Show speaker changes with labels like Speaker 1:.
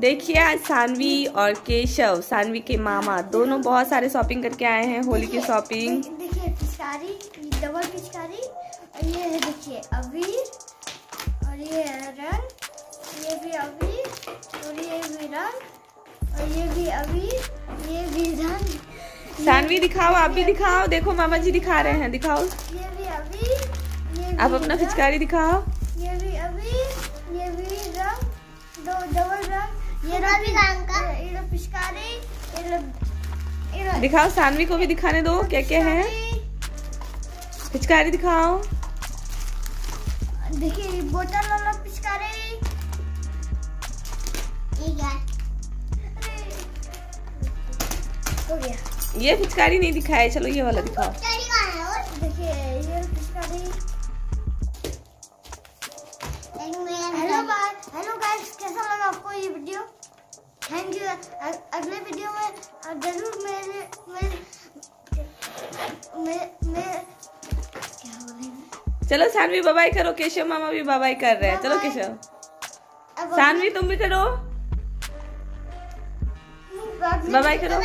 Speaker 1: देखिए आज सानवी और केशव सानवी के मामा दोनों बहुत सारे शॉपिंग करके आए हैं होली की शॉपिंग
Speaker 2: देखिए पिचकारी डबल पिचकारी और ये देखिए अबीर और ये रंग ये भी अबीर और ये भी रंग और ये भी अबीर ये भी रंग
Speaker 1: सानवी दिखाओ आप भी दिखाओ देखो मामा जी दिखा रहे हैं दिखाओ।
Speaker 2: ये भी अबीर
Speaker 1: आप अपना पिचकारी दिखाओ।
Speaker 2: ये भी अबीर ये भी रंग दो ये
Speaker 1: दिखाओ सानवी को भी दिखाने दो क्या क्या है?
Speaker 2: पिचकारी।
Speaker 1: दिखाओ।
Speaker 2: देखिए बोतल वाला पिचकारी।
Speaker 1: ये पिचकारी नहीं दिखाया चलो ये वाला दिखाओ।
Speaker 2: देखिए ये पिचकारी। हेलो हेलो गाइस कैसा लगा थैंक यू अगले वीडियो में ज़रूर मेरे मेरे
Speaker 1: चलो सानवी बाबाई करो केशव मामा भी बाबाई कर रहे हैं। चलो। केशव। सानवी तुम भी करो। बाबाई करो।